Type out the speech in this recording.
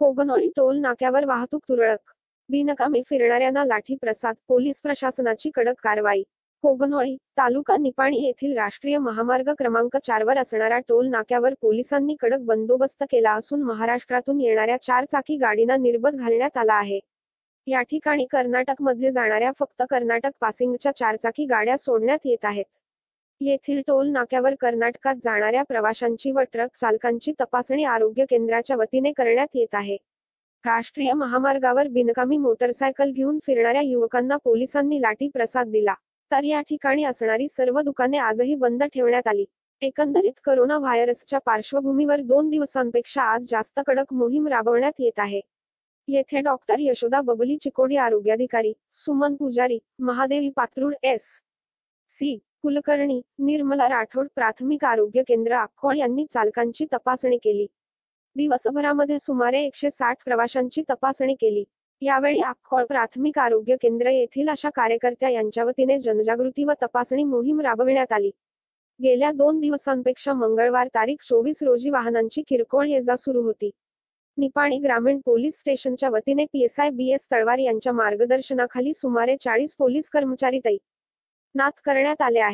Kognoli toll नाक्यावर वाहतूक तुरळक. बिनकामी फिरणाऱ्यांना लाठी प्रसाद पोलीस प्रशासनाची कडक कारवाई. कोगनोळी तालुका निपाणी येथील राष्ट्रीय महामार्ग क्रमांक चारवर असणाऱ्या टोल नाक्यावर पोलिसांनी कडक बंदोबस्त केला असून महाराष्ट्रातून येणाऱ्या चार चाकी गाडींना निर्बंध घालण्यात आला आहे. या ठिकाणी कर्नाटकमध्ये जाणाऱ्या फक्त कर्नाटक पासिंगच्या चारचाकी गाड्या सोडण्यात येत आहेत. येथील टोल नाक्यावर कर्नाटकात जाणाऱ्या प्रवाशांची व ट्रक चालकांची तपासणी आरोग्य केंद्राच्या वतीने करण्यात येत आहे. राष्ट्रीय महामार्गावर बिनकामी मोटरसायकल घेऊन फिरणाऱ्या युवकांना पोलिसांनी लाठी प्रसाद दिला. तर या ठिकाणी असणारी सर्व दुकाने आजही बंद ठेवण्यात आली. एकंदरीत करोना व्हायरसच्या पार्श्वभूमीवर दोन दिवसांपेक्षा आज जास्त कडक मोहीम राबवण्यात येत आहे. येथे डॉक्टर यशोदा बबली चिकोडी आरोग्याधिकारी सुमन पुजारी महादेवी पात्रूड एस. सी. कुलकर्णी निर्मला राठोड प्राथमिक आरोग्य केंद्र अक्कोळ यांनी चालकांची तपासणी केली. दिवसभरामध्ये सुमारे एकशे साठ प्रवाशांची तपासणी केली. यावेळी अक्कोळ प्राथमिक आरोग्य केंद्र येथील अशा कार्यकर्त्या यांच्या वतीने जनजागृती व तपासणी मोहीम राबविण्यात आली. गेल्या दोन दिवसांपेक्षा मंगळवार तारीख चोवीस रोजी वाहनांची किरकोळ ये जा सुरू होती. निपाणी ग्रामीण पोलीस स्टेशनच्या वतीने पीएसआय बी एस तळवार यांच्या मार्गदर्शनाखाली सुमारे चाळीस पोलीस कर्मचारी तैनात करण्यात आले आहेत.